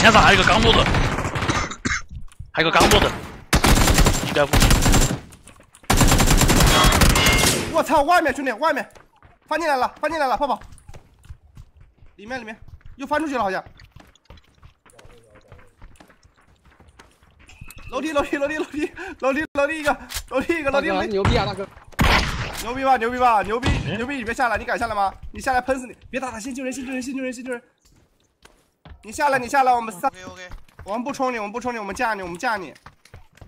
天上还有个钢镚子，还有个钢镚子，一百五。我操！外面兄弟，外面翻进来了，翻进来了，快跑！里面里面又翻出去了，好像。楼梯楼梯楼梯楼梯楼梯楼梯一个楼梯一个楼梯楼梯牛逼啊，大哥！牛逼吧牛逼吧牛逼牛逼！你别下来，你敢下来吗？你下来喷死你！别打他，先救人先救人先救人先救人！你下来你下来，我们三 OK OK，我们不冲你，我们不冲你，我们架你，我们架你。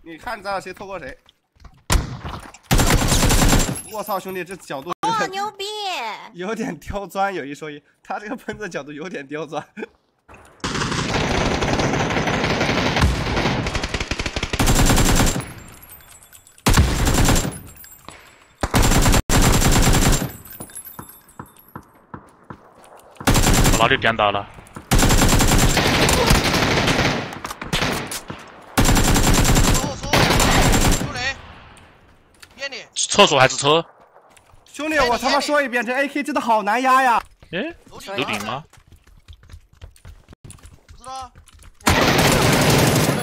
你看咱俩谁错过谁？我操，兄弟，这角度哇，牛逼！有点刁钻，有一说一，他这个喷子角度有点刁钻。把哪里颠倒了？说说，有雷，眼里，厕所还是车？兄弟，我他妈说一遍，这 AK 真的好难压呀！哎，楼顶吗？不知道，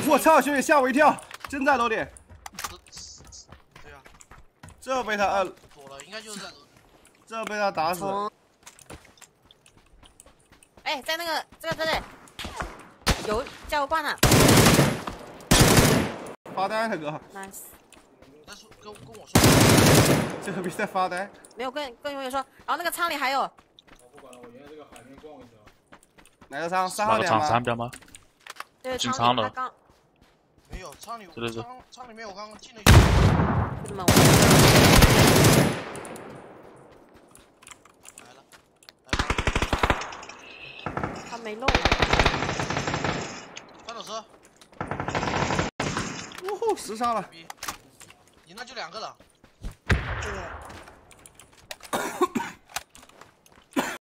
我操，兄弟吓我一跳，真在楼顶，对呀，这被他呃，躲了，应该就是在楼。这被他打死。哎，在那个这个这里，油加油罐呢发呆呢哥，，nice。跟跟我说，这个逼在发呆。没有跟跟永远说，然后那个仓里还有，哪个仓？三号点哪个仓三吗？标吗？对，进仓了没有仓里，是是是仓仓里面我刚刚进了一为什么我来了，他没漏？翻斗车，呜呼，十杀了。两个了。这边